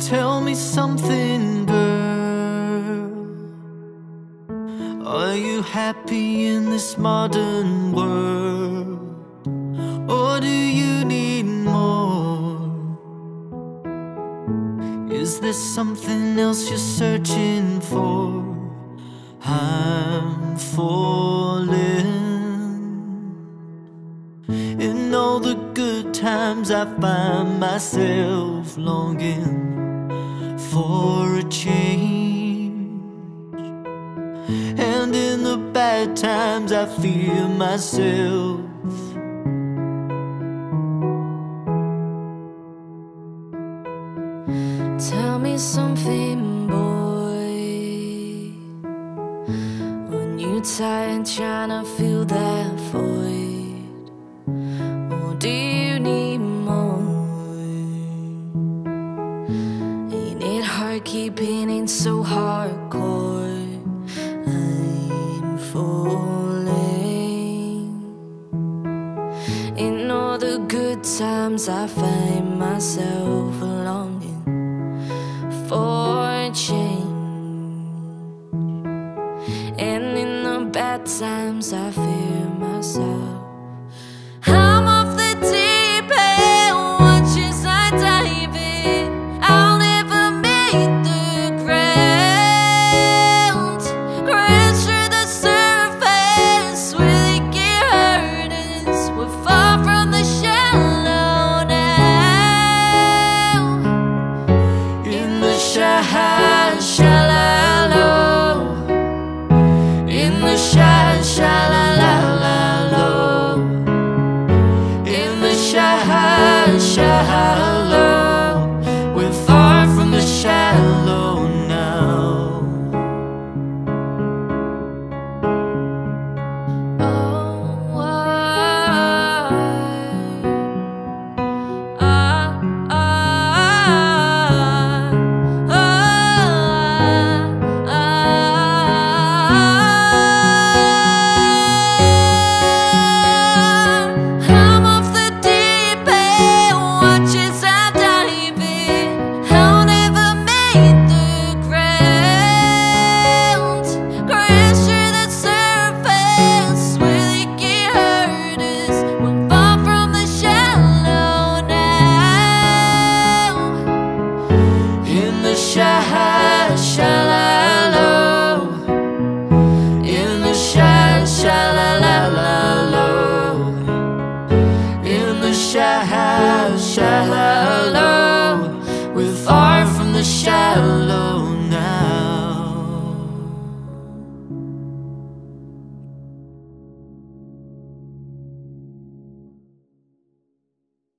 Tell me something, girl. Are you happy in this modern world? Or do you need more? Is there something else you're searching for? I'm falling. In all the good times, I find myself longing for a change. And in the bad times, I fear myself. Tell me something, boy. When you tired trying to fill that void, hardcore? I'm falling. In all the good times, I find myself longing for change. And in the bad times, I fear myself. As the shallow now.